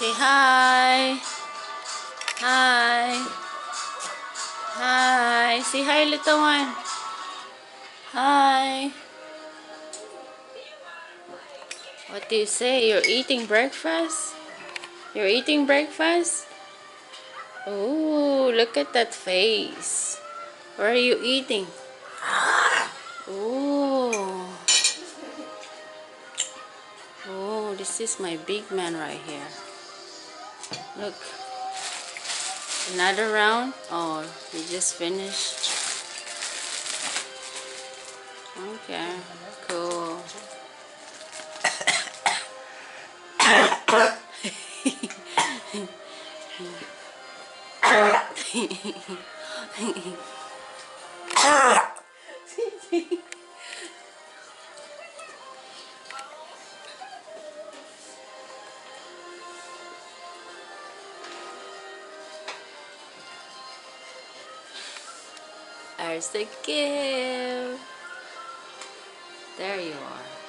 Say hi. Hi. Hi. Say hi, little one. Hi. What do you say? You're eating breakfast? You're eating breakfast? Oh, look at that face. What are you eating? Oh. Oh, this is my big man right here. Look. Another round? Oh, we just finished. Okay, cool. There's the gift. There you are.